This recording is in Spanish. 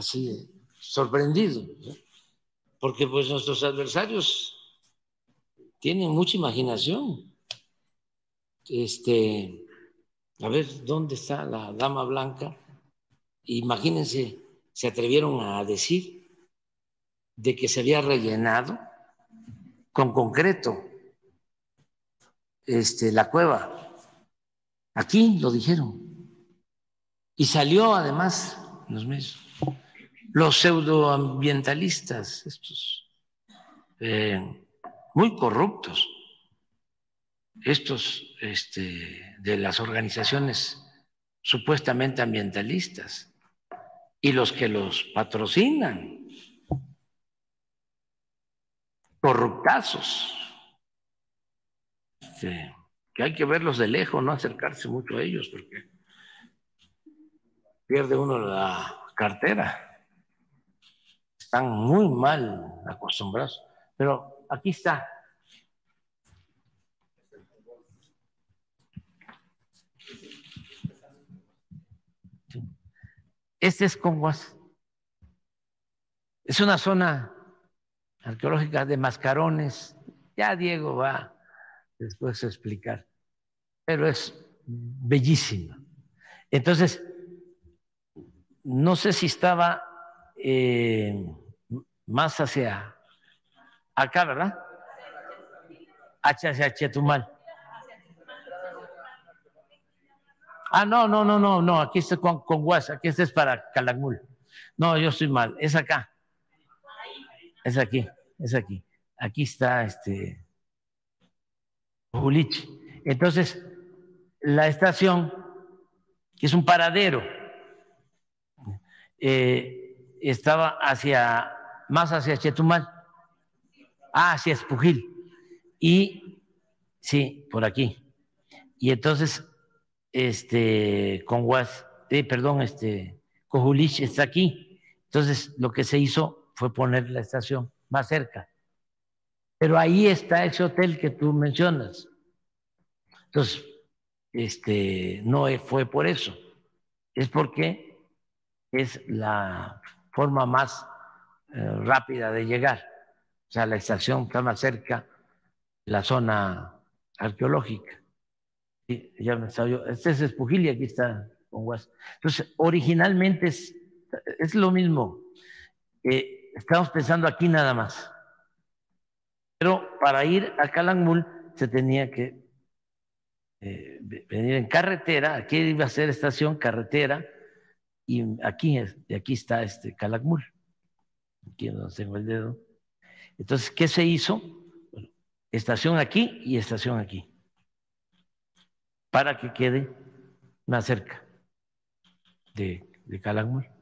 así sorprendido, porque pues nuestros adversarios tienen mucha imaginación. Este, a ver, ¿dónde está la dama blanca? Imagínense, se atrevieron a decir de que se había rellenado con concreto este, la cueva. Aquí lo dijeron. Y salió además los medios. Los pseudoambientalistas, estos eh, muy corruptos, estos este, de las organizaciones supuestamente ambientalistas y los que los patrocinan, corruptazos, este, que hay que verlos de lejos, no acercarse mucho a ellos, porque pierde uno la cartera. Están muy mal acostumbrados. Pero aquí está. Este es Conguas. Es una zona arqueológica de mascarones. Ya Diego va después a explicar. Pero es bellísima. Entonces, no sé si estaba eh, más hacia acá, ¿verdad? Hacia Chetumal. Ah, no, no, no, no, no, aquí está con, con Guas, aquí este es para Calakmul. No, yo estoy mal, es acá. Es aquí, es aquí. Aquí está este Julich. Entonces, la estación, que es un paradero, eh, estaba hacia, más hacia Chetumal, ah, hacia Espujil, y sí, por aquí. Y entonces, este, con Guas, eh, perdón, este, Cojulich está aquí. Entonces, lo que se hizo fue poner la estación más cerca. Pero ahí está ese hotel que tú mencionas. Entonces, este, no fue por eso. Es porque es la forma más eh, rápida de llegar. O sea, la estación está más cerca la zona arqueológica. Y ya me yo. Este es Espujil y aquí está con Guas. Entonces, originalmente es, es lo mismo. Eh, estamos pensando aquí nada más. Pero para ir a Calakmul se tenía que eh, venir en carretera. Aquí iba a ser estación carretera y aquí, y aquí está este Calakmul. Aquí donde tengo el dedo. Entonces, ¿qué se hizo? estación aquí y estación aquí. Para que quede más cerca de, de.